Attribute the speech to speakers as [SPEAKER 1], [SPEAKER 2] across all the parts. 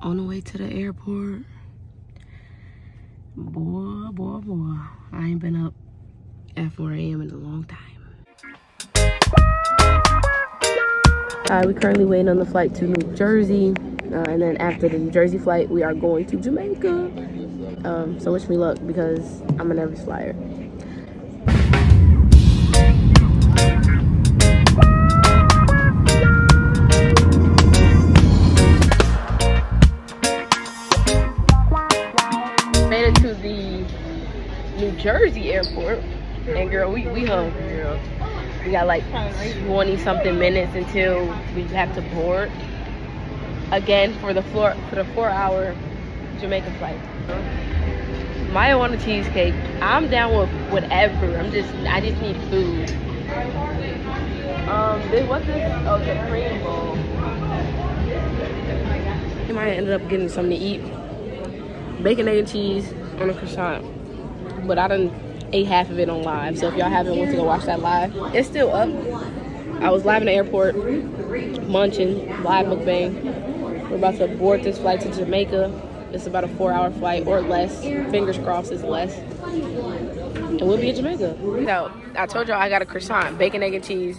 [SPEAKER 1] on the way to the airport. Boy, boy, boy. I ain't been up at 4 a.m. in a long time. Uh, we're currently waiting on the flight to New Jersey. Uh, and then after the New Jersey flight, we are going to Jamaica. Um, so wish me luck because I'm a nervous flyer. Airport. And girl, we, we hungry, girl. We got like 20 something minutes until we have to board again for the four for the four hour Jamaica flight. Maya want a cheesecake. I'm down with whatever. I'm just I just need food. Um, this what's this? Oh, the cream bowl. Maya ended up getting something to eat. Bacon, egg, and cheese on a croissant. But I done ate half of it on live. So if y'all haven't went to go watch that live, it's still up. I was live in the airport, munching, live mukbang. We're about to board this flight to Jamaica. It's about a four hour flight or less. Fingers crossed it's less. And we'll be in Jamaica. So I told y'all I got a croissant, bacon, egg, and cheese.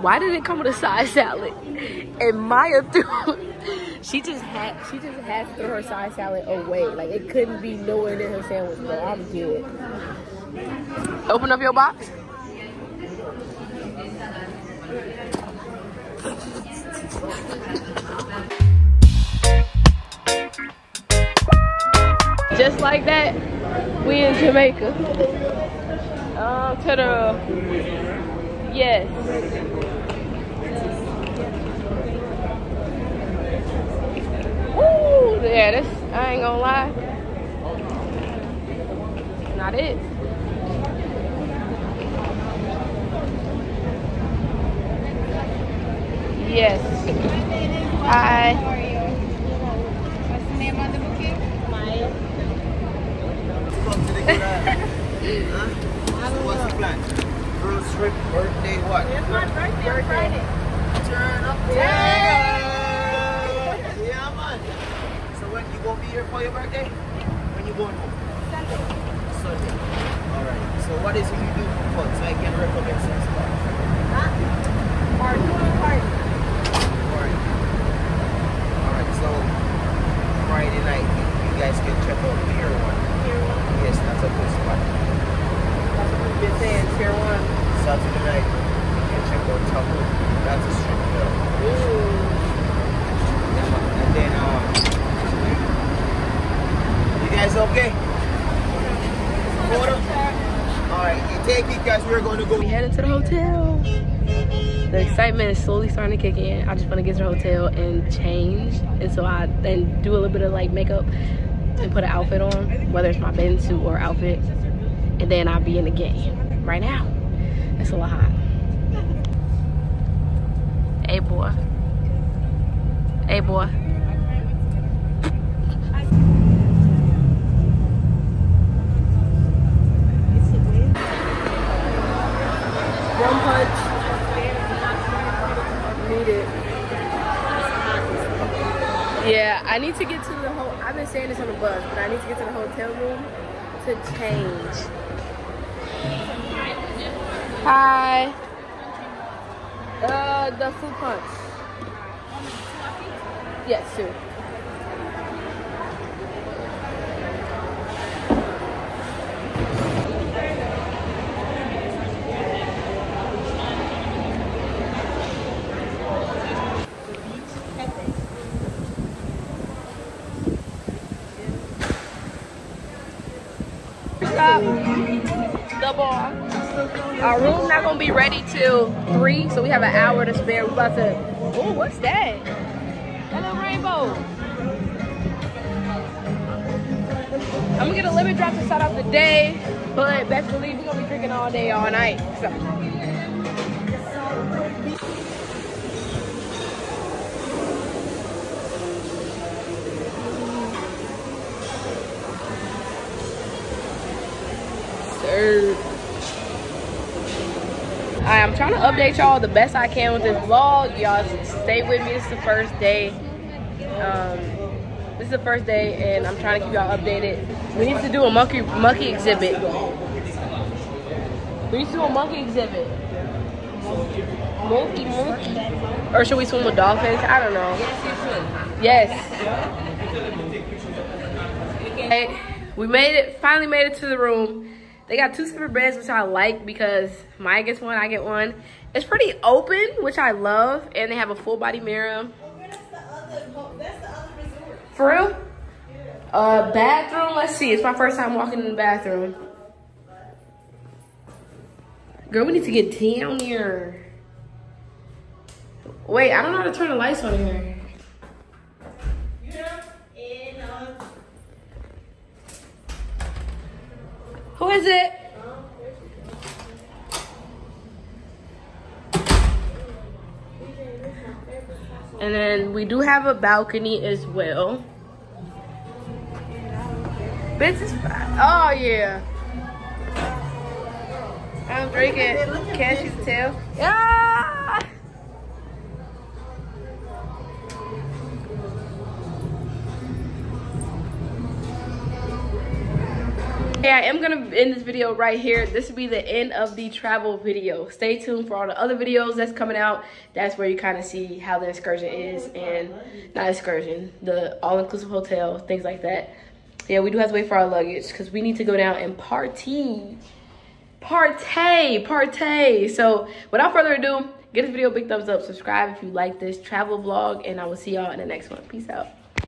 [SPEAKER 1] Why did it come with a side salad? And Maya threw she just had she just had to throw her side salad away. Like it couldn't be nowhere near her sandwich, bro. I'm good. Open up your box. Just like that, we in Jamaica. Um, to the yes. Woo! Yeah, this I ain't gonna lie. Not it. Yes. Hi.
[SPEAKER 2] What's the name on the bouquet? Maya.
[SPEAKER 3] What's the plan? First trip, birthday, what?
[SPEAKER 2] It's my birthday on Friday.
[SPEAKER 3] Turn up. Yeah! Yeah, man. So when you gonna be here for your birthday? When you going home?
[SPEAKER 2] Sunday.
[SPEAKER 3] Sunday. Alright. So what is it you do for fun? So I can recommend some stuff.
[SPEAKER 2] Huh? Or doing party.
[SPEAKER 3] Alright. Alright, so Friday night you, you guys can check out Pier One.
[SPEAKER 2] Pier One.
[SPEAKER 3] Yes, that's a good spot.
[SPEAKER 1] That's what we've been saying, Pier One.
[SPEAKER 3] Saturday night you can check out Taco. That's a strip club. And then um you guys okay? Photo? Alright, you we're gonna go
[SPEAKER 1] We headed to the hotel. The excitement is slowly starting to kick in. I just want to get to the hotel and change. And so I then do a little bit of like makeup and put an outfit on, whether it's my bathing suit or outfit. And then I'll be in the game. Right now, it's a lot. Hey boy. Hey boy. Rum punch. Need it. Yeah, I need to get to the whole. I've been saying this on the bus, but I need to get to the hotel room to change. Hi. Uh, the fruit punch. Yes, two. Our room's not gonna be ready till three, so we have an hour to spare. We're about to. Oh, what's that? That little rainbow. I'm gonna get a lemon drop to start off the day, but best believe we're gonna be drinking all day, all night. So. Alright, I'm trying to update y'all the best I can with this vlog. Y'all stay with me. It's the first day. Um, This is the first day, and I'm trying to keep y'all updated. We need to do a monkey monkey exhibit. We need to do a monkey exhibit. Monkey, monkey. Or should we swim with dolphins? I don't know. Yes. Okay, we made it. Finally made it to the room. They got two separate beds, which I like because Maya gets one, I get one. It's pretty open, which I love, and they have a full body mirror. For real? Uh, bathroom. Let's see. It's my first time walking in the bathroom. Girl, we need to get tea down here. Wait, I don't know how to turn the lights on here. Is it? And then we do have a balcony as well. Business. Oh yeah. I'm drinking. Can't you tell? Yeah. Yeah, I am gonna end this video right here. This will be the end of the travel video. Stay tuned for all the other videos that's coming out. That's where you kind of see how the excursion is and not excursion, the all-inclusive hotel, things like that. Yeah, we do have to wait for our luggage because we need to go down and party. Partay, partay. So without further ado, give this video a big thumbs up. Subscribe if you like this travel vlog, and I will see y'all in the next one. Peace out.